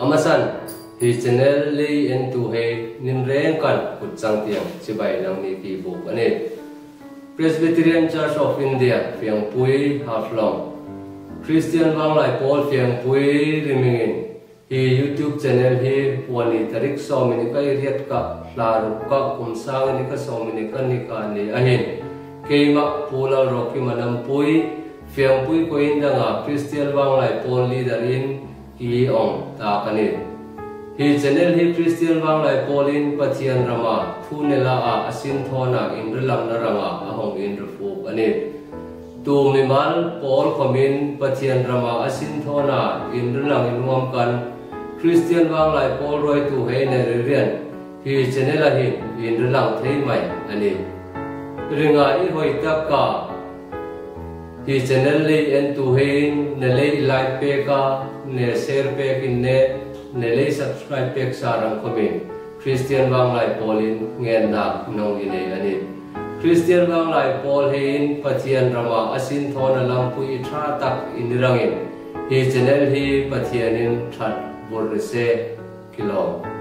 amasan hi channel li en tu he nin reng kan kut chang tiang chibai lang ni ki bu ane Presbyterian Church of India fiang pui Half Long, Christian wang lai Paul fiang pui rimingin hi YouTube channel hi wani tarik so mini kai riat ka la ru ka kum sang ni ka so mini ka ni ka ni ahin. Keima pula roki manam pui fiang pui ko in danga Christian wang lai Paul leader in i ong ta kani hi channel hi Christian wang lai polin pathian rama, thu nela a asin thona in rilam na ranga ahong in rufu ani tu mi mal Paul khomin pathian rama asin thona in rilang in nuam kan, Christian wang lai pol roi tu he ne rian. Hi channel hi in rilang thei mai ani. Ringa i hoi ta ka hi channel lấy en tu hei ne lấy like pe ka, ne share pe kin nè ne lấy subscribe pe sa rang comment Christian wang lai Paul in ngen nông in này anh em Christian wang lai Paul hein pathian rama asin thona lam pui tha tak in. Rangin hi channel hi pathian in that bor se kilo